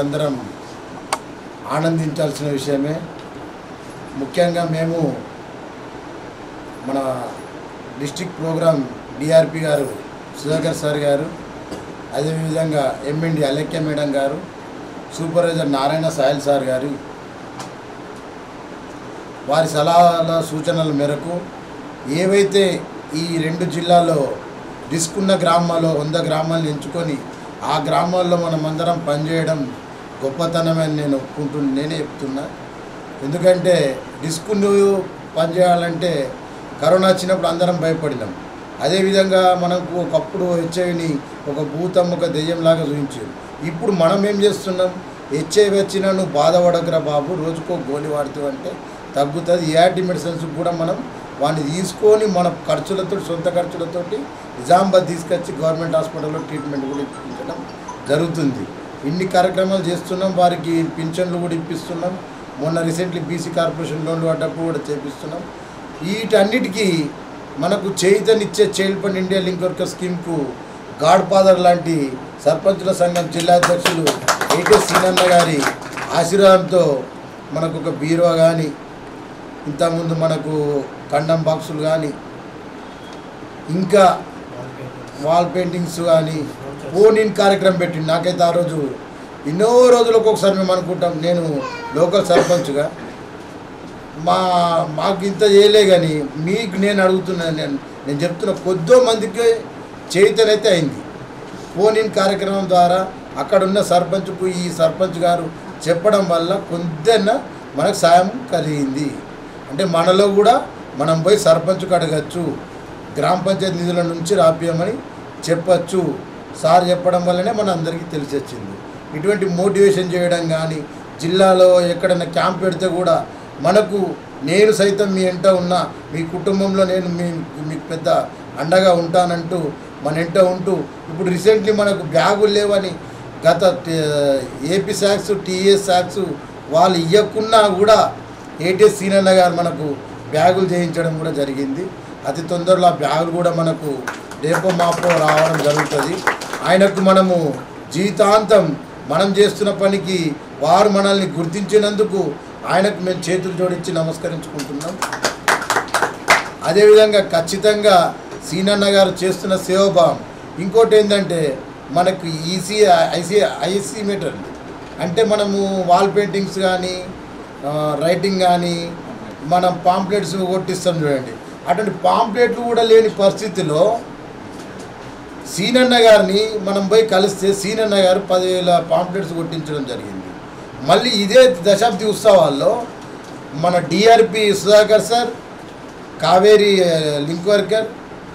వర్కర్లందరం ఆనందించాల్సిన విషయమే. ముఖ్యంగా మేము మన డిస్టిక్ ప్రోగ్రామ్ డిఆర్పి గారు సుధాకర్ సార్ గారు అదేవిధంగా ఎంఎండి అలెక్య మేడం గారు సూపర్వైజర్ నారాయణ సాయల్ సార్ గారు వారి సలహాల సూచనల మేరకు ఏవైతే ఈ రెండు జిల్లాల్లో రిస్క్ ఉన్న గ్రామాల్లో వంద గ్రామాలను ఎంచుకొని ఆ గ్రామాల్లో మనం అందరం పనిచేయడం గొప్పతనమని నేను ఒప్పుకుంటు నేనే చెప్తున్నా. ఎందుకంటే రిస్క్ నువ్వు పనిచేయాలంటే కరోనా వచ్చినప్పుడు అందరం భయపడినాం. అదేవిధంగా మనకు ఒకప్పుడు హెచ్ఐవిని ఒక భూతం ఒక దెయ్యంలాగా చూపించారు. ఇప్పుడు మనం ఏం చేస్తున్నాం? హెచ్ఐవి వచ్చినా నువ్వు బాధపడకరా బాబు రోజుకో గోళీ వాడుతూ అంటే తగ్గుతుంది. ఏఆర్టీ మెడిసిన్స్ కూడా మనం వాడిని తీసుకొని మన ఖర్చులతో సొంత ఖర్చులతోటి నిజామాబాద్ తీసుకొచ్చి గవర్నమెంట్ హాస్పిటల్లో ట్రీట్మెంట్ కూడా ఇప్పించడం జరుగుతుంది. ఇన్ని కార్యక్రమాలు చేస్తున్నాం వారికి పింఛన్లు కూడా ఇప్పిస్తున్నాం. మొన్న రీసెంట్లీ బీసీ కార్పొరేషన్ లోన్లు పడ్డప్పుడు కూడా చేపిస్తున్నాం. వీటన్నిటికీ మనకు చేయితనిచ్చే child fund India link worker స్కీమ్కు God father లాంటి సర్పంచుల సంఘం జిల్లా అధ్యక్షులు ఏకే సీనన్న గారి ఆశీర్వాదంతో మనకు ఒక బీరో కానీ ఇంతకుముందు మనకు కండం బాక్సులు కానీ ఇంకా వాల్ పెయింటింగ్స్ కానీ ఫోన్ ఇన్ కార్యక్రమం పెట్టింది నాకైతే ఆ రోజు ఎన్నో రోజులకు ఒకసారి మేము అనుకుంటాం. నేను లోకల్ సర్పంచ్గా మా మాకు ఇంత చేయలే కానీ మీకు నేను అడుగుతున్నాను నేను నేను చెప్తున్న కొద్దో మందికి చైతన్యతే అయింది. ఫోన్ ఇన్ కార్యక్రమం ద్వారా అక్కడ ఉన్న సర్పంచ్కు ఈ సర్పంచ్ గారు చెప్పడం వల్ల కొంతైనా మనకు సాయం కలిగింది. అంటే మనలో కూడా మనం పోయి సర్పంచ్కు అడగచ్చు. గ్రామ పంచాయతీ నిధుల నుంచి రాపియమని చెప్పచ్చు. సార్ చెప్పడం వల్లనే మన అందరికీ తెలిసి వచ్చింది ఇటువంటి మోటివేషన్ చేయడం కానీ జిల్లాలో ఎక్కడైనా క్యాంప్ పెడితే కూడా మనకు నేను సైతం మీ ఎంట ఉన్నా మీ కుటుంబంలో నేను మీ మీకు పెద్ద అండగా ఉంటానంటూ మన ఎంట ఉంటూ ఇప్పుడు రీసెంట్లీ మనకు బ్యాగులు లేవని గత ఏపీ శాక్స్ టీఎస్ శాక్స్ వాళ్ళు ఇవ్వకున్నా కూడా ఏటీఎస్ సీనన్న గారు మనకు బ్యాగులు చేయించడం కూడా జరిగింది. అతి తొందరలో ఆ బ్యాగులు కూడా మనకు రేపో మాపో రావడం జరుగుతుంది. ఆయనకు మనము జీవితాంతం మనం చేస్తున్న పనికి వారు మనల్ని గుర్తించినందుకు ఆయనకు మేము చేతులు జోడించి నమస్కరించుకుంటున్నాం. అదేవిధంగా ఖచ్చితంగా సీనన్న గారు చేస్తున్న సేవభావం. ఇంకోటి ఏంటంటే మనకు ఈసీ ఐసీ ఐసీ మీటర్ అంటే మనము వాల్ పెయింటింగ్స్ కానీ రైటింగ్ కానీ మనం పాంప్లెట్స్ కొట్టిస్తాం చూడండి. అటువంటి పాంప్లెట్లు కూడా లేని పరిస్థితిలో సీనన్న గారిని మనం పోయి కలిస్తే సీనన్న గారు పదివేల పాంప్లెట్స్ కొట్టించడం జరిగింది. మళ్ళీ ఇదే దశాబ్ది ఉత్సవాల్లో మన DRP Sudhakar sir Kaveri link worker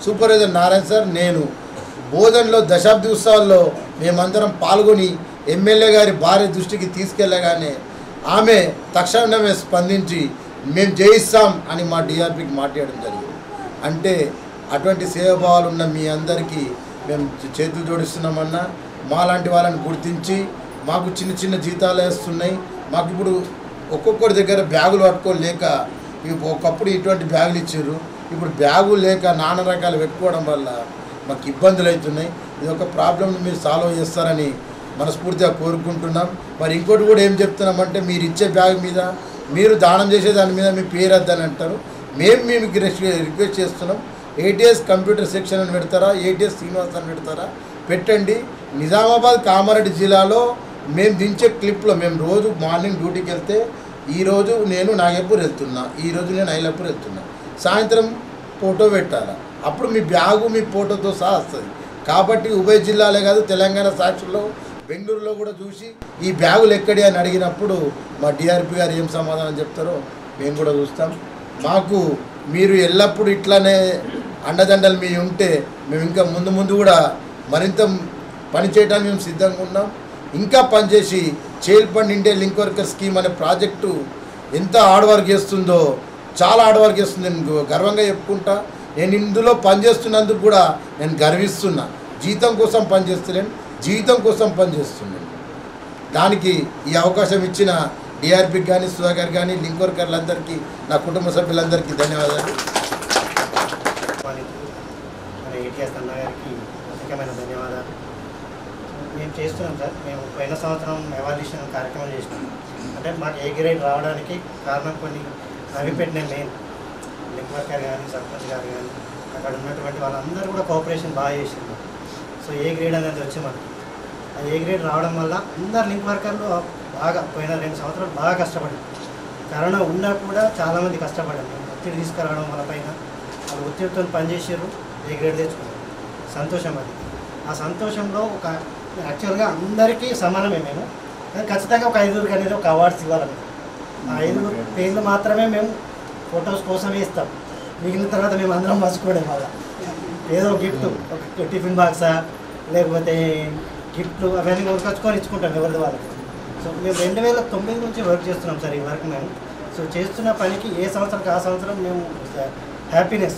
supervisor Narayana sir నేను బోధనలో దశాబ్ది ఉత్సవాల్లో మేమందరం పాల్గొని ఎమ్మెల్యే గారి భార్య దృష్టికి తీసుకెళ్ళగానే ఆమె తక్షణమే స్పందించి మేము జయిస్తాం అని మా డిఆర్పికి మాట్లాడడం జరిగింది. అంటే అటువంటి సేవభావాలు ఉన్న మీ అందరికీ మేము చేతులు జోడిస్తున్నామన్నా మాలాంటి వాళ్ళని గుర్తించి మాకు చిన్న చిన్న జీతాలు వేస్తున్నాయి. మాకు ఇప్పుడు ఒక్కొక్కరి దగ్గర బ్యాగులు పట్టుకోలేక ఒకప్పుడు ఇటువంటి బ్యాగులు ఇచ్చారు. ఇప్పుడు బ్యాగులు లేక నానా రకాలు పెట్టుకోవడం వల్ల మాకు ఇబ్బందులు అవుతున్నాయి. ఇది ఒక ప్రాబ్లమ్ని మీరు సాల్వ్ చేస్తారని మనస్ఫూర్తిగా కోరుకుంటున్నాం. మరి ఇంకోటి కూడా ఏం చెప్తున్నామంటే మీరు ఇచ్చే బ్యాగ్ మీద మీరు దానం చేసే దాని మీద మీ పేరు వద్దని అంటారు. మేము మీకు రిక్వెస్ట్ చేస్తున్నాం. ఏటీఎస్ కంప్యూటర్ సెక్షన్ అని పెడతారా? ఏటీఎస్ శ్రీనివాస్ అని పెడతారా? పెట్టండి. నిజామాబాద్ కామారెడ్డి జిల్లాలో మేము దించే క్లిప్లో మేము రోజు మార్నింగ్ డ్యూటీకి వెళ్తే ఈరోజు నేను నాగపూర్ వెళ్తున్నా. ఈరోజు నేను ఐలాపూర్ వెళ్తున్నా. సాయంత్రం ఫోటో పెట్టాలా? అప్పుడు మీ బ్యాగు మీ ఫోటోతో సహా వస్తుంది. కాబట్టి ఉభయ జిల్లాలే కాదు తెలంగాణ సాక్షుల్లో బెంగళూరులో కూడా చూసి ఈ బ్యాగులు ఎక్కడి అని అడిగినప్పుడు మా డిఆర్పి గారు ఏం సమాధానం చెప్తారో మేము కూడా చూస్తాం. మాకు మీరు ఎల్లప్పుడూ ఇట్లానే అండదండలు మీ ఉంటే మేము ఇంకా ముందు ముందు కూడా మరింత పనిచేయడానికి మేము సిద్ధంగా ఉన్నాం. ఇంకా పనిచేసి child fund India link worker scheme అనే ప్రాజెక్టు ఎంత హార్డ్ వర్క్ చేస్తుందో చాలా హార్డ్ వర్క్ చేస్తుంది. నేను గర్వంగా చెప్పుకుంటా. నేను ఇందులో పనిచేస్తున్నందుకు కూడా నేను గర్విస్తున్నా. జీతం కోసం పనిచేస్తలేను. జీవితం కోసం పనిచేస్తున్నాను. దానికి ఈ అవకాశం ఇచ్చిన డిఆర్పీకి కానీ సుధాకర్ కానీ లింక్ వర్కర్లందరికీ నా కుటుంబ సభ్యులందరికీ ధన్యవాదాలు. వాళ్ళకి మన గారికి ప్రత్యేకమైన ధన్యవాదాలు. మేము చేస్తున్నాం సార్. మేము పోయిన సంవత్సరం ఎవాల్యూషన్ కార్యక్రమం చేసినాం. అంటే మాకు ఏ గ్రేడ్ రావడానికి కారణం కొన్ని అవి పెట్టిన మెయిన్ లింక్ వర్కర్ కానీ సర్పంచ్ గారు కానీ అక్కడ ఉన్నటువంటి వాళ్ళందరూ కూడా కోఆపరేషన్ బాగా చేసింది సో ఏ గ్రేడ్ అనేది వచ్చి మనకి ఆ ఏ గ్రేడ్ రావడం వల్ల అందరు లింక్ వర్కర్లు బాగా పోయిన రెండు సంవత్సరాలు బాగా కష్టపడ్డారు. కరోనా ఉన్నా కూడా చాలామంది కష్టపడ్డారు. ఒత్తిడి తీసుకురావడం వల్ల పైన. వాళ్ళు ఒత్తిడితో పనిచేసారు ఏ గ్రేడ్ తెచ్చుకున్నారు సంతోషం అది. ఆ సంతోషంలో ఒక యాక్చువల్గా అందరికీ సమానమే మేము. కానీ ఖచ్చితంగా ఒక ఐదుగురికి అనేది ఒక అవార్డ్స్ ఇవ్వాలి మేము. ఆ ఐదుగురు పేర్లు మాత్రమే మేము ఫొటోస్ కోసమే ఇస్తాం. మిగిలిన తర్వాత మేము అందరం మర్చిపోవడం వల్ల ఏదో గిఫ్ట్ ఒక టిఫిన్ బాక్సా లేకపోతే గిఫ్ట్లు అవన్నీ కొనుకొచ్చుకొని ఇచ్చుకుంటాం ఎవరిది వాళ్ళకి సో మేము రెండు వేల తొమ్మిది నుంచి వర్క్ చేస్తున్నాం సార్ ఈ వర్క్ మేము. సో చేస్తున్న పనికి ఏ సంవత్సరం ఆ సంవత్సరం మేము హ్యాపీనెస్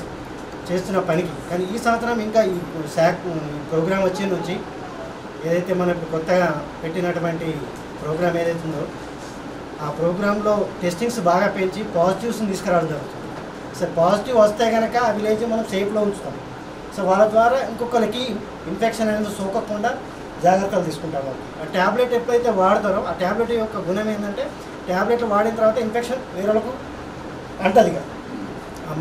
చేస్తున్న పనికి. కానీ ఈ సంవత్సరం ఇంకా ఈ శాఖ ప్రోగ్రాం వచ్చే నుంచి ఏదైతే మనకు కొత్తగా పెట్టినటువంటి ప్రోగ్రాం ఏదైతే ఉందో ఆ ప్రోగ్రాంలో టెస్టింగ్స్ బాగా పెంచి పాజిటివ్స్ని తీసుకురావడం జరుగుతుంది. సో పాజిటివ్ వస్తే కనుక ఆ విలేజ్ మనం సేఫ్లో ఉంచుతాం. సో వాళ్ళ ద్వారా ఇంకొకరికి ఇన్ఫెక్షన్ అనేది సోకకుండా జాగ్రత్తలు తీసుకుంటాం వాళ్ళు. ఆ ట్యాబ్లెట్ ఎప్పుడైతే వాడతారో ఆ ట్యాబ్లెట్ యొక్క గుణం ఏంటంటే ట్యాబ్లెట్లు వాడిన తర్వాత ఇన్ఫెక్షన్ వేరేలకు అంటది ఇక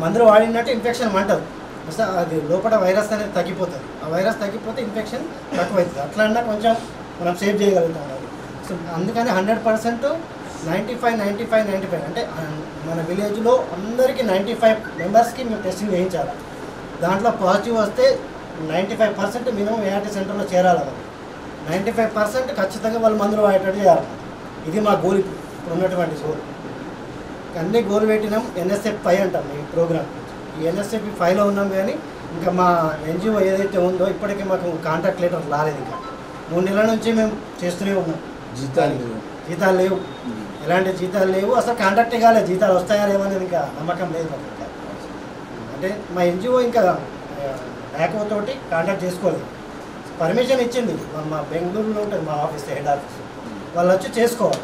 మందులు వాడినట్టు ఇన్ఫెక్షన్ అంటారు. అది లోపల వైరస్ అనేది తగ్గిపోతుంది. ఆ వైరస్ తగ్గిపోతే ఇన్ఫెక్షన్ తక్కువవుతుంది అట్లా అన్నా కొంచెం మనం సేవ్ చేయగలుగుతాం అది. సో అందుకని hundred percent ninety five ninety five ninety five అంటే మన విలేజ్లో అందరికీ నైంటీ ఫైవ్ మెంబర్స్కి మేము టెస్టింగ్ చేయించాలి. దాంట్లో పాజిటివ్ వస్తే ninety five percent minimum ART సెంటర్లో చేరాలి వాళ్ళు. నైంటీ ఫైవ్ పర్సెంట్ ఖచ్చితంగా వాళ్ళు మందులు వాడేటట్టు చేయాలి. ఇది మా గోల్ ఇప్పుడు ఉన్నటువంటి గోల్ అన్ని గోల్ పెట్టినాం ఎన్ఎస్ఎఫ్ ఫైవ్ అంటాం ఈ ప్రోగ్రామ్. ఈ ఎన్ఎస్ఎఫ్ ఫైవ్లో ఉన్నాం కానీ ఇంకా మా ఎన్జిఓ ఏదైతే ఉందో ఇప్పటికీ మాకు కాంటాక్ట్ లెటర్ రాలేదు ఇంకా. మూడు నెలల నుంచి మేము చేస్తూనే ఉన్నాం. జీతాలు లేవు. జీతాలు లేవు. ఎలాంటి జీతాలు లేవు? అసలు కాంటాక్టే కాలేదు జీతాలు వస్తాయా లేవనేది ఇంకా నమ్మకం లేదు మాకు ఇంకా. అంటే మా ఎన్జిఓ ఇంకా బ్యాకో తోటి కాంటాక్ట్ చేసుకోలేదు. పర్మిషన్ ఇచ్చింది. మా- మా బెంగళూరులో ఉంటుంది మా ఆఫీస్ హెడ్ ఆఫీస్. వాళ్ళు వచ్చి చేసుకోవాలి.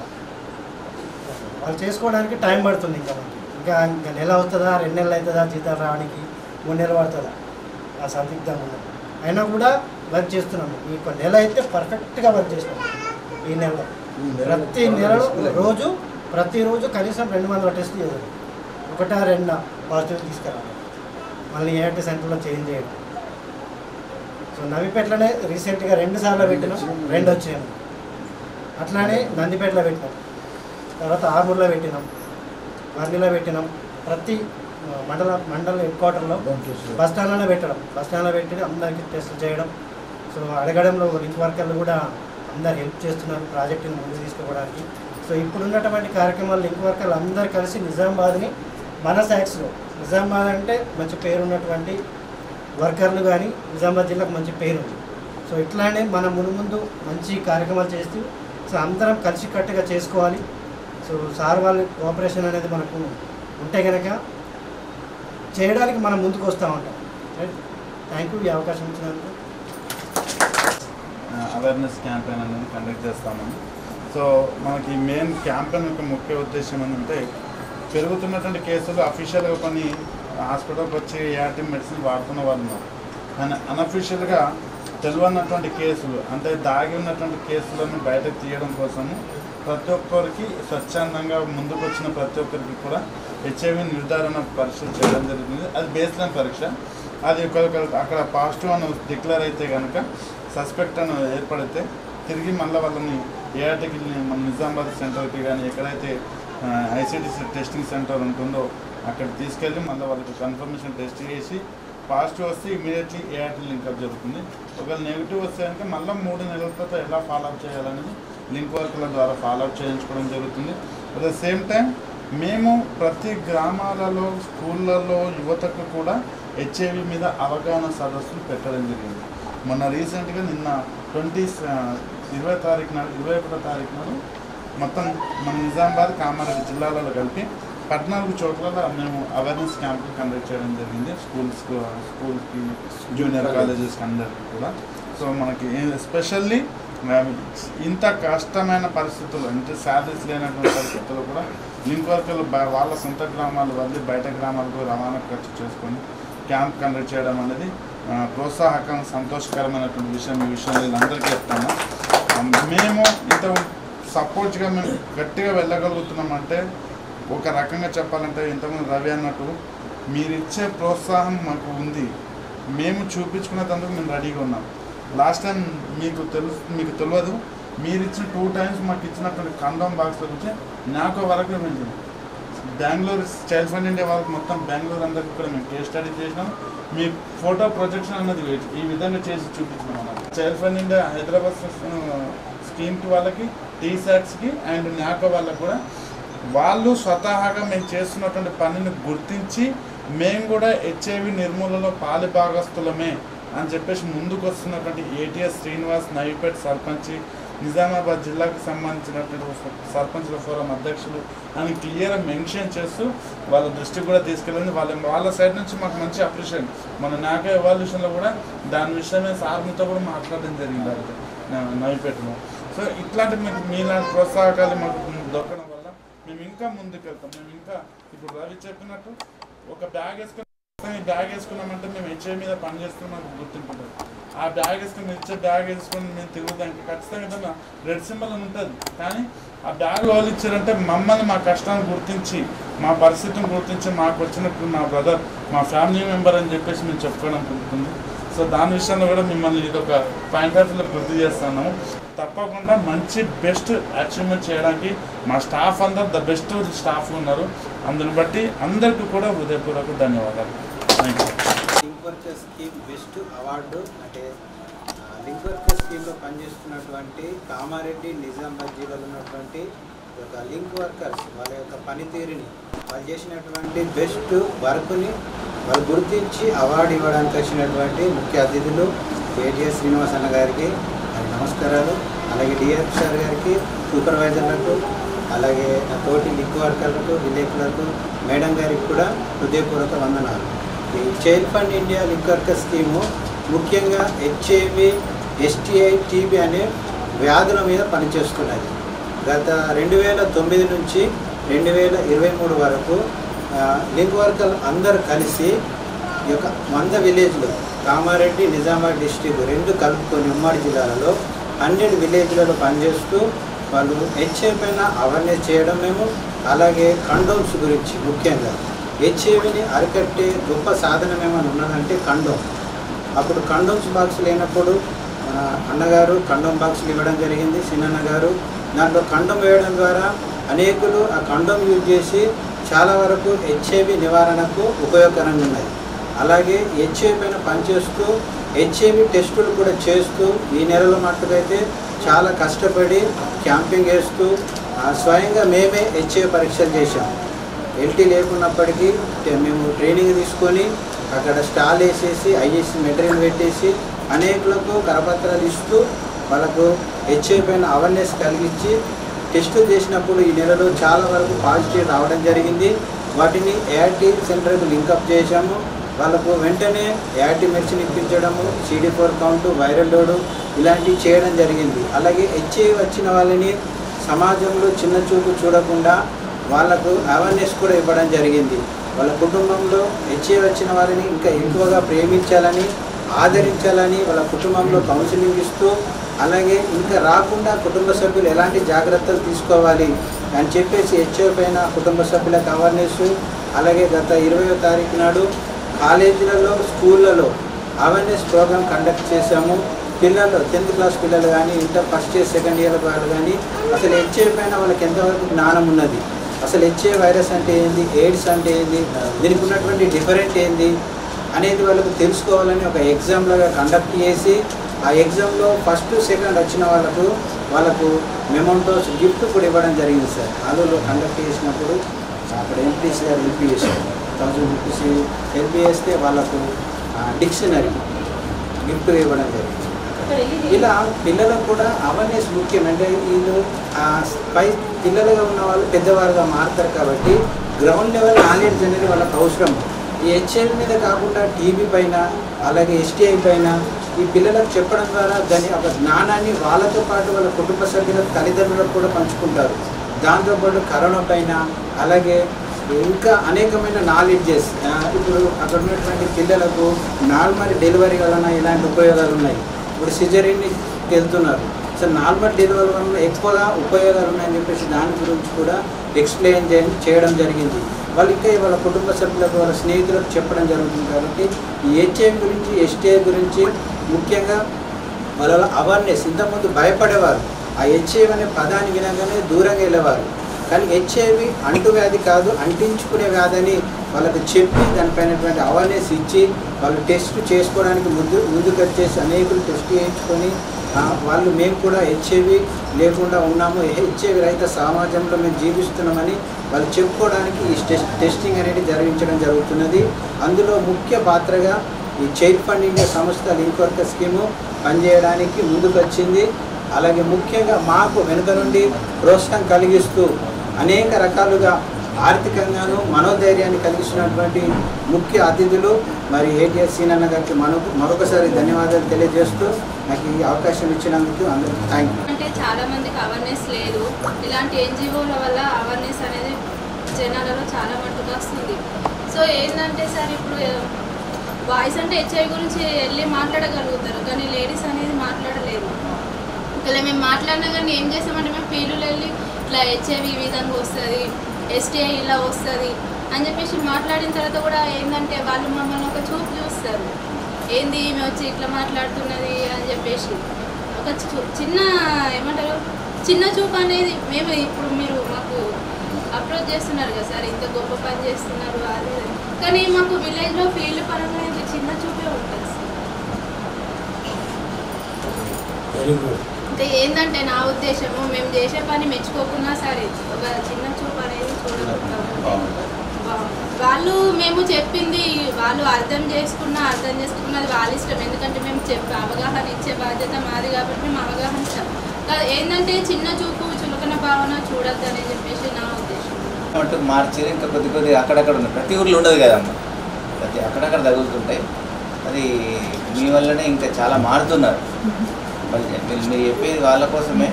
వాళ్ళు చేసుకోవడానికి టైం పడుతుంది ఇంకా మనకి. ఇంకా ఇంకా నెల అవుతుందా రెండు నెలలు అవుతుందా జీతాలు రావడానికి? మూడు నెలలు పడుతుందా? ఆ సందిగ్ధంగా ఉన్నది అయినా కూడా వర్క్ చేస్తున్నాము. ఈ నెల అయితే పర్ఫెక్ట్గా వర్క్ చేసినాం ఈ నెలలో. ప్రతి నెలలో రోజు ప్రతిరోజు కనీసం రెండు వందల టెస్ట్ చేయాలి. ఒకటా రెండా పాజిటివ్ తీసుకురావాలి. మళ్ళీ ఏఆర్టీ సెంటర్లో చేంజ్ చేయడం సో నవిపేటలోనే రీసెంట్గా రెండు సార్లు పెట్టినాం. రెండు వచ్చాయి. అట్లానే నందిపేటలో పెట్టినాం. తర్వాత ఆర్మూర్లో పెట్టినాం. వర్ణిలో పెట్టినాం. ప్రతి మండల మండల హెడ్ క్వార్టర్లో బస్ స్టాండ్లోనే పెట్టడం. బస్ స్టాండ్లో పెట్టి అందరికీ టెస్ట్ చేయడం. సో అడగడంలో లింక్ వర్కర్లు కూడా అందరు హెల్ప్ చేస్తున్నారు ప్రాజెక్టుని ముందుకు తీసుకోవడానికి సో ఇప్పుడు ఉన్నటువంటి కార్యక్రమాలు లింక్ వర్కర్లు అందరు కలిసి నిజామాబాద్ని మన శాక్స్లో నిజామాబాద్ అంటే మంచి పేరు ఉన్నటువంటి వర్కర్లు కానీ నిజామాబాద్ జిల్లాకు మంచి పేరు ఉంది సో ఇట్లానే మనం ముందు ముందు మంచి కార్యక్రమాలు చేస్తూ సో అందరం కలిసికట్టుగా చేసుకోవాలి. సో సార్ వాళ్ళ కోఆపరేషన్ అనేది మనకు ఉంటే కనుక చేయడానికి మనం ముందుకు వస్తూ ఉంటాం. రైట్? థ్యాంక్ యూ ఈ అవకాశం ఇచ్చినందుకు. అవేర్నెస్ క్యాంపెయిన్ అనేది కండక్ట్ చేస్తామని సో మనకి మెయిన్ క్యాంపెయిన్ యొక్క ముఖ్య ఉద్దేశం ఏంటంటే పెరుగుతున్నటువంటి కేసులు అఫీషియల్గా కొన్ని హాస్పిటల్కి వచ్చి ఏఆర్టీ మెడిసిన్ వాడుతున్న వాళ్ళు ఉన్నారు. కానీ అన్అఫీషియల్గా తెలియనటువంటి కేసులు అంటే దాగి ఉన్నటువంటి కేసులను బయటకు తీయడం కోసము ప్రతి ఒక్కరికి స్వచ్ఛందంగా ముందుకు వచ్చిన ప్రతి ఒక్కరికి కూడా హెచ్ఐవి నిర్ధారణ పరీక్ష చేయడం జరుగుతుంది. అది బేస్ లైన్ పరీక్ష. అది ఒకరికి అక్కడ పాజిటివ్ అని డిక్లేర్ అయితే కనుక సస్పెక్ట్ అని ఏర్పడితే తిరిగి మళ్ళీ వాళ్ళని ఏఆర్టీకి మన నిజామాబాద్ సెంటర్కి కానీ ఎక్కడైతే ఐసిడిసి టెస్టింగ్ సెంటర్ ఉంటుందో అక్కడ తీసుకెళ్ళి మళ్ళీ వాళ్ళకి కన్ఫర్మేషన్ టెస్ట్ చేసి పాజిటివ్ వస్తే ఇమీడియట్లీ ఏఆర్టీ లింకప్ జరుగుతుంది. ఒకవేళ నెగిటివ్ వస్తే కనుక మళ్ళీ మూడు నెలల తర్వాత ఎలా ఫాలోఅప్ చేయాలనేది లింక్ వర్కుల ద్వారా ఫాలోఅప్ చేయించుకోవడం జరుగుతుంది. అట్ ద సేమ్ టైం మేము ప్రతి గ్రామాలలో స్కూళ్ళల్లో యువతకు కూడా హెచ్ఐవి మీద అవగాహన సదస్సులు పెట్టడం జరిగింది. మొన్న రీసెంట్గా నిన్న ట్వంటీ ఇరవై తారీఖు నాడు ఇరవై ఒకటో తారీఖు నాడు మొత్తం మన నిజామాబాద్ కామారెడ్డి జిల్లాలలో కలిపి పద్నాలుగు చోట్ల మేము అవేర్నెస్ క్యాంపులు కండక్ట్ చేయడం జరిగింది. స్కూల్స్ స్కూల్కి జూనియర్ కాలేజెస్కి అందరికీ కూడా. సో మనకి ఎస్పెషల్లీ ఇంత కష్టమైన పరిస్థితులు అంటే శాలరీస్ లేనటువంటి పరిస్థితుల్లో కూడా లింక్ వర్కర్లు వాళ్ళ సొంత గ్రామాలు వదిలి బయట గ్రామాలకు రవాణా ఖర్చు చేసుకొని క్యాంప్ కండక్ట్ చేయడం అనేది ప్రోత్సాహకం సంతోషకరమైనటువంటి విషయం. ఈ విషయంలో అందరికీ చెప్తాను. మేము ఇంత సపోర్ట్గా మేము గట్టిగా వెళ్ళగలుగుతున్నామంటే ఒక రకంగా చెప్పాలంటే ఇంతకుముందు రవి అన్నట్టు మీరిచ్చే ప్రోత్సాహం మాకు ఉంది. మేము చూపించుకునేందుకు మేము రెడీగా ఉన్నాం. లాస్ట్ టైం మీకు తెలుసు మీకు తెలియదు. మీరు ఇచ్చిన టూ టైమ్స్ మాకు ఇచ్చినటువంటి కండోమ్ బాక్స్లో వచ్చి నాకు వరకు మేము బెంగళూరు చైల్డ్ ఫండ్ ఇండియా వాళ్ళకి మొత్తం బెంగళూరు అందరికి కూడా మేము కేస్ స్టడీ చేసినాం. మీ ఫోటో ప్రొజెక్షన్ అన్నది ఈ విధంగా చేసి చూపించినాం అన్నమాట. చైల్డ్ ఫండ్ ఇండియా హైదరాబాద్ స్కీమ్కి వాళ్ళకి టీ టీసాట్స్కి అండ్ నాకో వాళ్ళకి కూడా వాళ్ళు స్వతహాగా మేము చేస్తున్నటువంటి పనిని గుర్తించి మేము కూడా హెచ్ఐవి నిర్మూలనలో పాలి భాగస్తులమే అని చెప్పేసి ముందుకు వస్తున్నటువంటి ఏటీఎస్ శ్రీనివాస్ నవీపేట్ సర్పంచి నిజామాబాద్ జిల్లాకు సంబంధించినటువంటి సర్పంచ్ల ఫోరం అధ్యక్షులు అని క్లియర్గా మెన్షన్ చేస్తూ వాళ్ళ దృష్టికి కూడా తీసుకెళ్ళింది. వాళ్ళ వాళ్ళ సైడ్ నుంచి మాకు మంచి అప్రిషియేట్ మన నాక ఎవాల్యూషన్లో కూడా దాని విషయమే సార్మితో కూడా మాట్లాడడం జరిగింది అది నవీపేటలో సో ఇట్లాంటి మీకు మీలాంటి ప్రోత్సాహకాలు మాకు దొరకడం వల్ల మేము ఇంకా ముందుకెళ్తాం. మేము ఇంకా ఇప్పుడు రవి చెప్పినట్టు ఒక బ్యాగ్ వేసుకుని బ్యాగ్ వేసుకున్నామంటే మేము హెచ్ఐ మీద పని చేస్తున్నాం మాకు ఆ బ్యాగ్ వేసుకుని మీరు ఇచ్చే బ్యాగ్ వేసుకొని మేము తిరుగుదానికి ఖచ్చితంగా రెడ్ సింబల్ ఉంటుంది. కానీ ఆ బ్యాగ్ వాళ్ళు ఇచ్చారంటే మమ్మల్ని మా కష్టాన్ని గుర్తించి మా పరిస్థితిని గుర్తించి మాకు వచ్చినప్పుడు మా బ్రదర్ మా ఫ్యామిలీ మెంబర్ అని చెప్పేసి మేము చెప్పుకోవడం జరుగుతుంది. సో దాని విషయంలో కూడా మిమ్మల్ని ఇది ఒక పాయింట్ ఆఫ్ గుర్తు చేస్తున్నాము. తప్పకుండా మంచి బెస్ట్ అచీవ్మెంట్ చేయడానికి మా స్టాఫ్ అందరు ద బెస్ట్ స్టాఫ్ ఉన్నారు. అందుని బట్టి అందరికీ కూడా హృదయపూర్వక ధన్యవాదాలు. Thank you link scheme best award అంటే ఆ, లింక్ వర్కర్ స్కీమ్లో పనిచేస్తున్నటువంటి కామారెడ్డి నిజామాబాద్ జిల్లాలో ఉన్నటువంటి ఒక లింక్ వర్కర్స్ వాళ్ళ యొక్క పనితీరుని వాళ్ళు చేసినటువంటి బెస్ట్ వర్క్ని వాళ్ళు గుర్తించి అవార్డు ఇవ్వడానికి వచ్చినటువంటి ముఖ్య అతిథులు ఏటీఎస్ శ్రీనివాస్ అన్న గారికి నమస్కారాలు. అలాగే డిఎఫ్ సార్ గారికి సూపర్వైజర్లకు అలాగే నా తోటి లింక్ వర్కర్లకు విలేకరులకు మేడం గారికి కూడా హృదయపూర్వక వందనాలు. ఈ child fund India link worker scheme ముఖ్యంగా హెచ్ఏవి ఎస్టీఐ టీబీ అనే వ్యాధుల మీద పనిచేస్తున్నది. గత రెండు వేల తొమ్మిది నుంచి రెండు వేల ఇరవై మూడు వరకు లింక్ వర్కర్లు అందరు కలిసి ఈ యొక్క వంద విలేజ్లు కామారెడ్డి నిజామాబాద్ డిస్టిక్ రెండు కలుపుకొని ఉమ్మడి జిల్లాలలో హండ్రెడ్ విలేజ్లలో పనిచేస్తూ వాళ్ళు హెచ్ఐవీ పైన అవేర్నెస్ చేయడం మేము అలాగే కండోమ్స్ గురించి ముఖ్యంగా. హెచ్ఐవిని అరికట్టే గొప్ప సాధనం ఏమైనా ఉన్నదంటే కండోమ్. అప్పుడు కండోమ్స్ బాక్స్ లేనప్పుడు మన అన్నగారు కండోమ్ బాక్సులు ఇవ్వడం జరిగింది చిన్నన్న గారు. దాంట్లో కండోమ్ వేయడం ద్వారా అనేకులు ఆ కండోమ్ యూజ్ చేసి చాలా వరకు హెచ్ఐవి నివారణకు ఉపయోగకరంగా ఉన్నాయి. అలాగే హెచ్ఏ పైన పనిచేస్తూ హెచ్ఏవి టెస్టులు కూడా చేస్తూ ఈ నెలలో మట్టుకైతే చాలా కష్టపడి క్యాంపింగ్ వేస్తూ స్వయంగా మేమే హెచ్ఏ పరీక్షలు చేశాం. ఎల్టీ లేకున్నప్పటికీ మేము ట్రైనింగ్ తీసుకొని అక్కడ స్టాల్ వేసేసి ఐఎస్సి మెటీరియల్ పెట్టేసి అనేకులకు కరపత్రాలు ఇస్తూ వాళ్ళకు హెచ్ఐ పైన అవేర్నెస్ కలిగించి టెస్టులు చేసినప్పుడు ఈ నెలలో చాలా వరకు పాజిటివ్ రావడం జరిగింది. వాటిని ఏఆర్టీ సెంటర్కి లింకప్ చేశాము. వాళ్ళకు వెంటనే ART medicine ఇప్పించడము CD four count viral load ఇలాంటివి చేయడం జరిగింది. అలాగే హెచ్ఐ వచ్చిన వాళ్ళని సమాజంలో చిన్న చూపు చూడకుండా వాళ్ళకు అవేర్నెస్ కూడా ఇవ్వడం జరిగింది. వాళ్ళ కుటుంబంలో హెచ్ఐ వచ్చిన వారిని ఇంకా ఎక్కువగా ప్రేమించాలని ఆదరించాలని వాళ్ళ కుటుంబంలో కౌన్సిలింగ్ ఇస్తూ అలాగే ఇంకా రాకుండా కుటుంబ సభ్యులు ఎలాంటి జాగ్రత్తలు తీసుకోవాలి అని చెప్పేసి హెచ్ఐ పైన కుటుంబ సభ్యులకు అవేర్నెస్ అలాగే గత ఇరవయో తారీఖు నాడు కాలేజీలలో స్కూళ్ళలో అవేర్నెస్ ప్రోగ్రామ్ కండక్ట్ చేశాము. పిల్లలు టెన్త్ క్లాస్ పిల్లలు కానీ inter first year second year వాళ్ళు కానీ అసలు హెచ్ఐ పైన వాళ్ళకి ఎంతవరకు జ్ఞానం ఉన్నది? అసలు హెచ్ఐ వైరస్ అంటే ఏంది? ఎయిడ్స్ అంటే ఏంది? దీనికి ఉన్నటువంటి డిఫరెంట్ ఏంది? అనేది వాళ్ళకు తెలుసుకోవాలని ఒక ఎగ్జామ్ లాగా కండక్ట్ చేసి ఆ ఎగ్జామ్లో ఫస్ట్ సెకండ్ వచ్చిన వాళ్ళకు వాళ్ళకు మెమోంటోస్ గిఫ్ట్ కూడా ఇవ్వడం జరిగింది సార్. అందులో కండక్ట్ చేసినప్పుడు అక్కడ ఎంపీసీ గారు హెల్ప్ చేశారు థౌసండ్ రూపీస్ హెల్ప్ చేస్తే వాళ్ళకు డిక్షనరీ గిఫ్ట్ ఇవ్వడం జరిగింది. ఇలా పిల్లలకు కూడా అవేర్నెస్ ముఖ్యం. అంటే వీళ్ళు పై పిల్లలుగా ఉన్న వాళ్ళు పెద్దవారుగా మారుతారు కాబట్టి గ్రౌండ్ లెవెల్ నాలెడ్జ్ అనేది వాళ్ళకి అవసరం. ఈ హెచ్ఐవి మీద కాకుండా టీబీ పైన అలాగే ఎస్టీఐ పైన ఈ పిల్లలకు చెప్పడం ద్వారా దాని ఒక జ్ఞానాన్ని వాళ్ళతో పాటు వాళ్ళ కుటుంబ సభ్యులకు తల్లిదండ్రులకు కూడా పంచుకుంటారు. దాంతోపాటు కరోనా పైన అలాగే ఇంకా అనేకమైన నాలెడ్జెస్ ఇప్పుడు అక్కడ ఉన్నటువంటి పిల్లలకు నార్మల్ డెలివరీ వలన ఇలాంటి ఉపయోగాలు ఉన్నాయి. ఇప్పుడు సిజరీని వెళ్తున్నారు. సో నార్మల్ డెలివరీ వలన ఎక్కువగా ఉపయోగాలు ఉన్నాయని చెప్పేసి దాని గురించి కూడా ఎక్స్ప్లెయిన్ చేయండి చేయడం జరిగింది. వాళ్ళు ఇంకా వాళ్ళ కుటుంబ సభ్యులకు వాళ్ళ స్నేహితులకు చెప్పడం జరుగుతుంది కాబట్టి ఈ హెచ్ఐవి గురించి ఎస్టీఐ గురించి ముఖ్యంగా వాళ్ళ అవేర్నెస్ ఇంతకుముందు భయపడేవారు. ఆ హెచ్ఐవి అనే పదాన్ని వినగానే దూరంగా వెళ్ళేవారు. కానీ హెచ్ఐవి అంటువ్యాధి కాదు అంటించుకునే వ్యాధి అని వాళ్ళకి చెప్పి దానిపైనటువంటి అవేర్నెస్ ఇచ్చి వాళ్ళు టెస్ట్ చేసుకోవడానికి ముందు ముందుకు వచ్చేసి అనేకులు టెస్ట్ చేయించుకొని వాళ్ళు మేము కూడా హెచ్ఐవి లేకుండా ఉన్నాము. హెచ్ఐవి రహిత సమాజంలో మేము జీవిస్తున్నామని వాళ్ళు చెప్పుకోవడానికి ఈ టెస్ట్ టెస్టింగ్ అనేది జరిగించడం జరుగుతున్నది. అందులో ముఖ్య పాత్రగా ఈ చైల్డ్ ఫండ్ ఇండియా సంస్థ లింక్ వర్క్ స్కీము పనిచేయడానికి ముందుకు వచ్చింది అలాగే ముఖ్యంగా మాకు వెనుక నుండి ప్రోత్సాహం కలిగిస్తూ అనేక రకాలుగా ఆర్థికంగాను మనోధైర్యాన్ని కలిగిస్తున్నటువంటి ముఖ్య అతిథులు మరి ఏటీఎస్ సీనన్న గారికి మనకు మరొకసారి ధన్యవాదాలు తెలియజేస్తూ నాకు ఈ అవకాశం ఇచ్చినందుకు అందరికీ థ్యాంక్ యూ అంటే చాలా మందికి అవేర్నెస్ లేదు. ఇలాంటి ఎన్జిఓల వల్ల అవేర్నెస్ అనేది జనాలలో చాలా మట్టుగా వస్తుంది. సో ఏంటంటే సార్ ఇప్పుడు బాయ్స్ అంటే హెచ్ఐ గురించి వెళ్ళి మాట్లాడగలుగుతారు. కానీ లేడీస్ అనేది మాట్లాడలేదు ఇలా మేము మాట్లాడినా కానీ ఏం చేస్తామంటే మేము ఫీల్డ్లో వెళ్ళి ఇట్లా హెచ్ఐవి ఈ విధంగా వస్తుంది ఎస్టీఐ ఇలా వస్తుంది అని చెప్పేసి మాట్లాడిన తర్వాత కూడా ఏంటంటే వాళ్ళు మమ్మల్ని ఒక చూపు చూస్తారు. ఏంది ఈమె వచ్చి ఇట్లా మాట్లాడుతున్నది అని చెప్పేసి. ఒక చిన్న ఏమంటారు? చిన్న చూపు అనేది మేము ఇప్పుడు మీరు మాకు అప్రోచ్ చేస్తున్నారు కదా సార్ ఇంత గొప్ప పని చేస్తున్నారు అది కానీ మాకు విలేజ్లో ఫీల్డ్ పరంగా ఇంత చిన్న చూపే ఉంటుంది సార్. అంటే ఏంటంటే నా ఉద్దేశము మేము చేసే పని మెచ్చుకోకున్నా సరే ఒక చిన్న చూపు అనేది చూడగలుగుతాము. వాళ్ళు మేము చెప్పింది వాళ్ళు అర్థం చేసుకున్నా అర్థం చేసుకున్నది వాళ్ళ ఇష్టం. ఎందుకంటే మేము చెప్పే అవగాహన ఇచ్చే బాధ్యత మాది కాబట్టి మేము అవగాహన ఇస్తాం. ఏంటంటే చిన్న చూపు చులకన భావన చూడద్దు అని చెప్పేసి నా ఉద్దేశం. మట్టుకు మార్చి ఇంకా కొద్ది కొద్దిగా అక్కడక్కడ ఉంది ప్రతి ఊర్లో ఉండదు కదమ్మా ప్రతి అక్కడక్కడ తగులుతుంటాయి. అది మీ వల్లనే ఇంకా చాలా మారుతున్నారు. వాళ్ళు మీరు మీరు చెప్పేది వాళ్ళ కోసమే.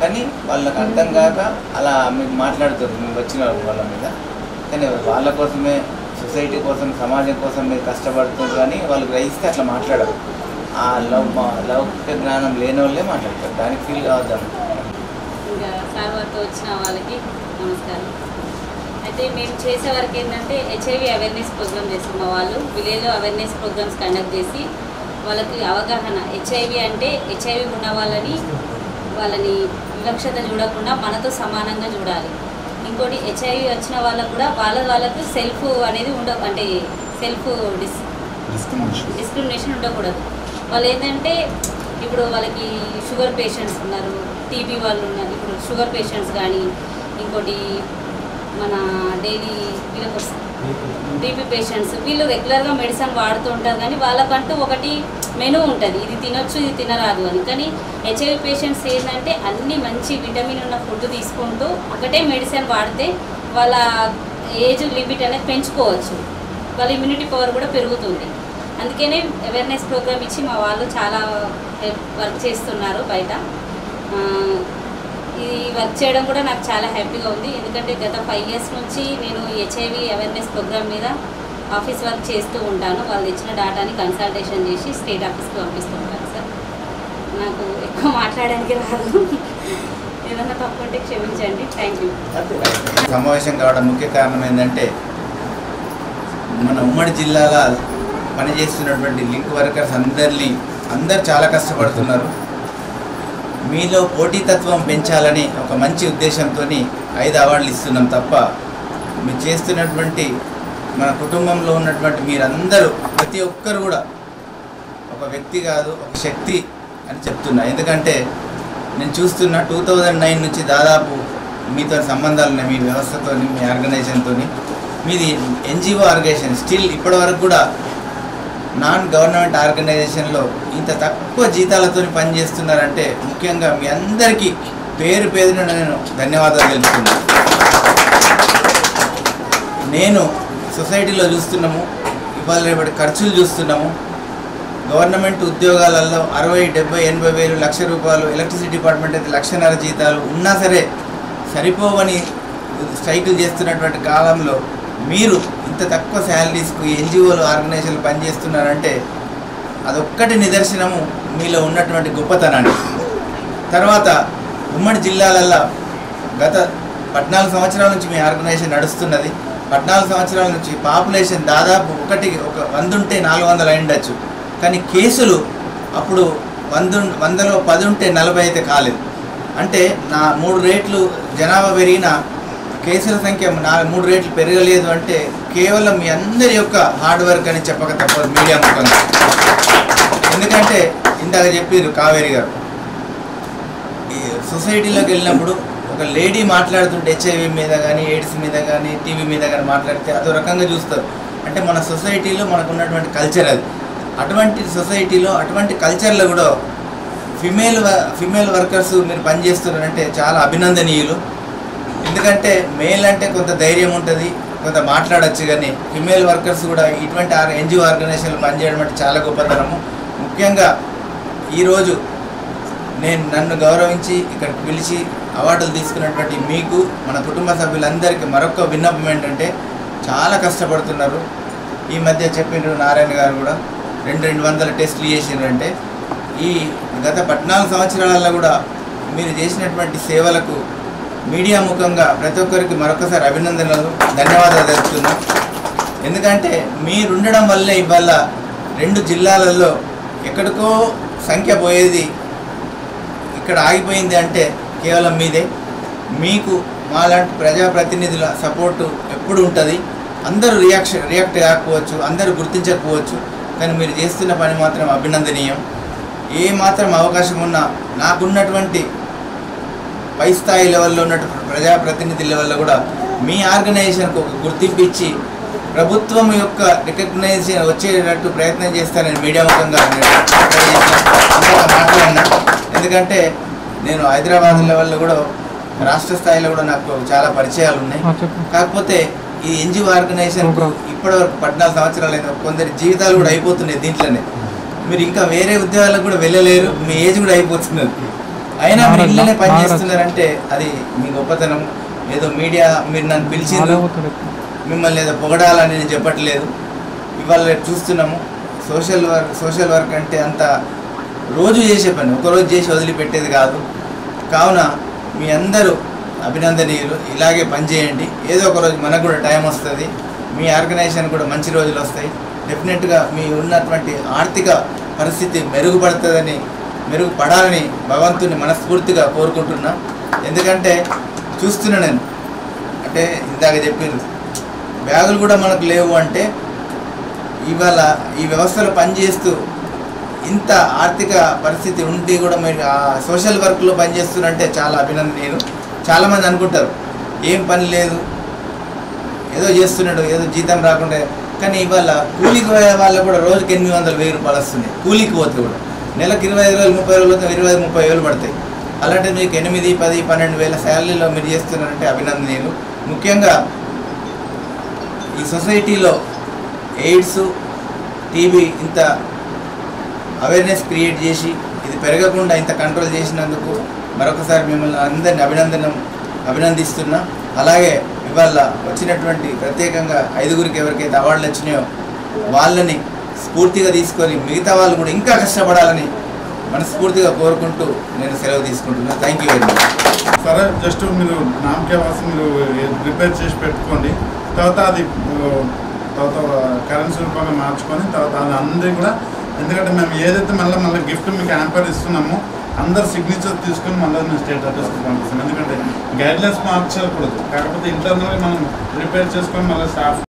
కానీ వాళ్ళకి అర్థం కాక అలా మీకు మాట్లాడుతారు మీరు వచ్చిన వాళ్ళ మీద. కానీ వాళ్ళ కోసమే సొసైటీ కోసం సమాజం కోసం మీరు కష్టపడుతుంది కానీ వాళ్ళు గ్రహిస్తే అట్లా మాట్లాడరు. ఆ లవ్ లౌకిక జ్ఞానం లేని వాళ్ళే మాట్లాడతారు. దానికి ఫీల్ కావద్దాం ఇంకా వచ్చిన వాళ్ళకి నమస్కారం. అయితే మేము చేసే వరకు ఏంటంటే హెచ్ఐవి అవేర్నెస్ ప్రోగ్రామ్ చేస్తాం మా వాళ్ళు. విలేజ్లో అవేర్నెస్ ప్రోగ్రామ్స్ కండక్ట్ చేసి వాళ్ళకి అవగాహన. హెచ్ఐవి అంటే హెచ్ఐవి ఉన్న వాళ్ళని వాళ్ళని వివక్షత చూడకుండా మనతో సమానంగా చూడాలి. ఇంకోటి హెచ్ఐవి వచ్చిన వాళ్ళకు కూడా వాళ్ళ వాళ్ళకు సెల్ఫ్ అనేది ఉండ అంటే సెల్ఫ్ డిస్ డిస్క్రిమినేషన్ ఉండకూడదు. వాళ్ళు ఏంటంటే ఇప్పుడు వాళ్ళకి షుగర్ పేషెంట్స్ ఉన్నారు టీబీ వాళ్ళు ఉన్నారు. ఇప్పుడు షుగర్ పేషెంట్స్ కానీ ఇంకోటి మన డైలీ వీళ్ళకి బీపీ పేషెంట్స్ వీళ్ళు రెగ్యులర్గా మెడిసిన్ వాడుతూ ఉంటారు కానీ వాళ్ళకంటూ ఒకటి మెనూ ఉంటుంది. ఇది తినొచ్చు ఇది తినరాదు అని. కానీ హెచ్ఐవి పేషెంట్స్ ఏంటంటే అన్ని మంచి విటమిన్ ఉన్న ఫుడ్ తీసుకుంటూ ఒకటే మెడిసిన్ వాడితే వాళ్ళ ఏజ్ లిమిట్ అనేది పెంచుకోవచ్చు. వాళ్ళ ఇమ్యూనిటీ పవర్ కూడా పెరుగుతుంది. అందుకనే అవేర్నెస్ ప్రోగ్రామ్ ఇచ్చి మా వాళ్ళు చాలా హెల్ప్ వర్క్ చేస్తున్నారు బయట. ఇది ఈ వర్క్ చేయడం కూడా నాకు చాలా హ్యాపీగా ఉంది. ఎందుకంటే గత ఫైవ్ ఇయర్స్ నుంచి నేను హెచ్ఐవి అవేర్నెస్ ప్రోగ్రామ్ మీద ఆఫీస్ వర్క్ చేస్తూ ఉంటాను. వాళ్ళు ఇచ్చిన డేటాని కన్సల్టేషన్ చేసి స్టేట్ ఆఫీస్కి పంపిస్తూ ఉంటాను సార్. నాకు ఎక్కువ మాట్లాడడానికి రాదు. ఏదన్నా తప్పు ఉంటే క్షమించండి. థ్యాంక్ యూ సమావేశం కావడం ముఖ్య కారణం ఏంటంటే మన ఉమ్మడి జిల్లాలో పనిచేస్తున్నటువంటి లింక్ వర్కర్స్ అందరినీ అందరు చాలా కష్టపడుతున్నారు. మీలో పోటీతత్వం పెంచాలని ఒక మంచి ఉద్దేశంతో ఐదు అవార్డులు ఇస్తున్నాం తప్ప మీరు చేస్తున్నటువంటి మన కుటుంబంలో ఉన్నటువంటి మీరందరూ ప్రతి ఒక్కరు కూడా ఒక వ్యక్తి కాదు ఒక శక్తి అని చెప్తున్నా. ఎందుకంటే నేను చూస్తున్న టూ థౌజండ్ నైన్ నుంచి దాదాపు మీతో సంబంధాలు ఉన్నాయి మీ వ్యవస్థతో మీ ఆర్గనైజేషన్తో మీది ఎన్జిఓ ఆర్గనైజేషన్. స్టిల్ ఇప్పటివరకు కూడా నాన్ గవర్నమెంట్ ఆర్గనైజేషన్లో ఇంత తక్కువ జీతాలతో పనిచేస్తున్నారంటే ముఖ్యంగా మీ అందరికీ పేరు పేరున నేను ధన్యవాదాలు తెలుపుతున్నాను. నేను సొసైటీలో చూస్తున్నాము ఇవాళ రేపటి ఖర్చులు చూస్తున్నాము. గవర్నమెంట్ ఉద్యోగాలలో అరవై డెబ్బై ఎనభై వేలు లక్ష రూపాయలు ఎలక్ట్రిసిటీ డిపార్ట్మెంట్ అయితే లక్షన్నర జీతాలు ఉన్నా సరే సరిపోవని స్ట్రైకులు చేస్తున్నటువంటి కాలంలో మీరు ఇంత తక్కువ శాలరీస్కు ఎన్జిఓలు ఆర్గనైజేషన్లు పనిచేస్తున్నారంటే అదొక్కటి నిదర్శనము మీలో ఉన్నటువంటి గొప్పతనాన్ని. తర్వాత ఉమ్మడి జిల్లాలల్లో గత పద్నాలుగు సంవత్సరాల నుంచి మీ ఆర్గనైజేషన్ నడుస్తున్నది. పద్నాలుగు సంవత్సరాల నుంచి పాపులేషన్ దాదాపు ఒకటి ఒక వంద ఉంటే నాలుగు వందలు అయి ఉండొచ్చు. కానీ కేసులు అప్పుడు వంద వందలో పది ఉంటే నలభై అయితే కాలేదు. అంటే నా మూడు రేట్లు జనాభా పెరిగిన కేసుల సంఖ్య నా మూడు రేట్లు పెరగలేదు అంటే కేవలం మీ అందరి యొక్క హార్డ్ వర్క్ అని చెప్పక తప్పదు మీడియా ముఖంగా ఎందుకంటే ఇందాక చెప్పారు కావేరి గారు. ఈ సొసైటీలోకి వెళ్ళినప్పుడు ఒక లేడీ మాట్లాడుతుంటే హెచ్ఐవి మీద కానీ ఎయిడ్స్ మీద కానీ టీవీ మీద కానీ మాట్లాడితే అదో రకంగా చూస్తారు. అంటే మన సొసైటీలో మనకు ఉన్నటువంటి కల్చర్ అది. అటువంటి సొసైటీలో అటువంటి కల్చర్లో కూడా ఫిమేల్ ఫిమేల్ వర్కర్స్ మీరు పనిచేస్తున్నారంటే చాలా అభినందనీయులు. ఎందుకంటే మేల్ అంటే కొంత ధైర్యం ఉంటుంది కొంత మాట్లాడచ్చు కానీ ఫిమేల్ వర్కర్స్ కూడా ఇటువంటి ఆర్ ఎన్జిఓ ఆర్గనైజేషన్లు పనిచేయడం అంటే చాలా గొప్పతనము. ముఖ్యంగా ఈరోజు నేను నన్ను గౌరవించి ఇక్కడ పిలిచి అవార్డులు తీసుకున్నటువంటి మీకు మన కుటుంబ సభ్యులందరికీ మరొక విన్నపం ఏంటంటే చాలా కష్టపడుతున్నారు. ఈ మధ్య చెప్పిండ్రు నారాయణ గారు కూడా రెండు రెండు వందల టెస్టులు చేసిండ్రంటే ఈ గత పద్నాలుగు సంవత్సరాలలో కూడా మీరు చేసినటువంటి సేవలకు మీడియా ముఖంగా ప్రతి ఒక్కరికి మరొకసారి అభినందనలు ధన్యవాదాలు తెలుపుతున్నా. ఎందుకంటే మీరు ఉండడం వల్లే ఇవాళ రెండు జిల్లాలలో ఎక్కడికో సంఖ్య పోయేది ఇక్కడ ఆగిపోయింది అంటే కేవలం మీదే. మీకు మాలాంటి ప్రజాప్రతినిధుల సపోర్టు ఎప్పుడు ఉంటుంది? అందరూ రియాక్షన్ రియాక్ట్ కాకపోవచ్చు అందరూ గుర్తించకపోవచ్చు కానీ మీరు చేస్తున్న పని మాత్రం అభినందనీయం. ఏ మాత్రం అవకాశం ఉన్నా నాకున్నటువంటి పై స్థాయి లెవెల్లో ఉన్నటువంటి ప్రజాప్రతినిధి లెవెల్లో కూడా మీ ఆర్గనైజేషన్కు ఒక గుర్తింపు ఇచ్చి ప్రభుత్వం యొక్క రికగ్నైజేషన్ వచ్చేటట్టు ప్రయత్నం చేస్తానని మీడియా ముఖంగా మాట్లాడినా ఎందుకంటే నేను హైదరాబాద్ లెవెల్లో కూడా రాష్ట్ర స్థాయిలో కూడా నాకు చాలా పరిచయాలు ఉన్నాయి. కాకపోతే ఈ ఎన్జిఓ ఆర్గనైజేషన్ ఇప్పటివరకు పద్నాలుగు సంవత్సరాలు అయినా కొందరి జీవితాలు కూడా అయిపోతున్నాయి దీంట్లోనే. మీరు ఇంకా వేరే ఉద్యోగాలకు కూడా వెళ్ళలేరు. మీ ఏజ్ కూడా అయిపోతున్నది. అయినా మీరు ఇళ్ళనే పని చేస్తున్నారంటే అది మీ గొప్పతనం. ఏదో మీడియా మీరు నన్ను పిలిచిండ్రు. మిమ్మల్ని ఏదో పొగడాలని నేను చెప్పట్లేదు. ఇవాళ చూస్తున్నాము. సోషల్ వర్క్ సోషల్ వర్క్ అంటే అంత రోజు చేసే పని ఒకరోజు చేసి వదిలిపెట్టేది కాదు. కావున మీ అందరూ అభినందనీయులు ఇలాగే పనిచేయండి ఏదో ఒక రోజు మనకు కూడా టైం వస్తుంది. మీ ఆర్గనైజేషన్ కూడా మంచి రోజులు వస్తాయి. డెఫినెట్గా మీ ఉన్నటువంటి ఆర్థిక పరిస్థితి మెరుగుపడుతుందని మెరుగుపడాలని భగవంతుని మనస్ఫూర్తిగా కోరుకుంటున్నా. ఎందుకంటే చూస్తున్నా నేను. అంటే ఇందాక చెప్పింది బ్యాగులు కూడా మనకు లేవు అంటే ఇవాళ ఈ వ్యవస్థలో పనిచేస్తూ ఇంత ఆర్థిక పరిస్థితి ఉండి కూడా మీరు ఆ సోషల్ వర్క్లో పనిచేస్తున్నారంటే చాలా అభినందనీయులు చాలామంది అనుకుంటారు ఏం పని లేదు? ఏదో చేస్తున్నాడు ఏదో జీతం రాకుండా. కానీ ఇవాళ కూలికి పోయే వాళ్ళు కూడా రోజుకి ఎనిమిది వందల వెయ్యి రూపాయలు వస్తున్నాయి. కూలికి పోతే కూడా. నెలకు ఇరవై ఐదు వేలు ముప్పై వేలు ఇరవై ముప్పై వేలు పడతాయి. అలాంటి మీకు ఎనిమిది పది పన్నెండు వేల శాలరీలో మీరు చేస్తున్నారంటే అభినందనీయులు. ముఖ్యంగా ఈ సొసైటీలో ఎయిడ్స్ టీబీ ఇంత అవేర్నెస్ క్రియేట్ చేసి ఇది పెరగకుండా ఇంత కంట్రోల్ చేసినందుకు మరొకసారి మిమ్మల్ని అందరిని అభినందనం అభినందిస్తున్నా. అలాగే ఇవాళ వచ్చినటువంటి ప్రత్యేకంగా ఐదుగురికి ఎవరికైతే అవార్డులు వచ్చినాయో వాళ్ళని స్ఫూర్తిగా తీసుకొని మిగతా వాళ్ళు కూడా ఇంకా కష్టపడాలని మనస్ఫూర్తిగా కోరుకుంటూ నేను సెలవు తీసుకుంటున్నాను థ్యాంక్ యూ వెరీ మచ్ సరే జస్ట్ మీరు నామకే వాసి మీరు ప్రిపేర్ చేసి పెట్టుకోండి. తర్వాత అది తర్వాత కరెన్సీ రూపంగా మార్చుకొని తర్వాత అది అందరికీ కూడా ఎందుకంటే మేము ఏదైతే మళ్ళీ మళ్ళీ గిఫ్ట్ మీకు యాంపర్ ఇస్తున్నామో అందరు సిగ్నేచర్ తీసుకొని మళ్ళీ మేము స్టేట్ అడ్రస్కి పంపిస్తాం. ఎందుకంటే గైడ్లైన్స్ మార్చకూడదు. కాకపోతే ఇంటర్నల్గా మనం ప్రిపేర్ చేసుకొని మళ్ళీ స్టాఫ్